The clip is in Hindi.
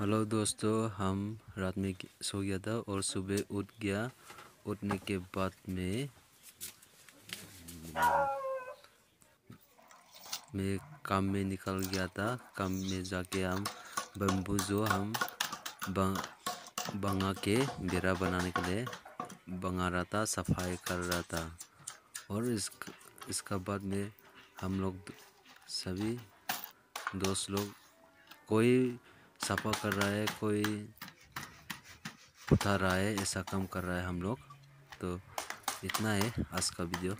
हेलो दोस्तों, हम रात में सो गया था और सुबह उठ गया। उठने के बाद में मैं काम में निकल गया था। काम में जाके हम बम्बू जो हम बंगा के बेड़ा बनाने के लिए बना रहा था, सफ़ाई कर रहा था। और इस इसका बाद में हम लोग सभी दोस्त लोग कोई सफ़ा कर रहा है, कोई उठा रहा है, ऐसा काम कर रहा है हम लोग। तो इतना है आज का वीडियो।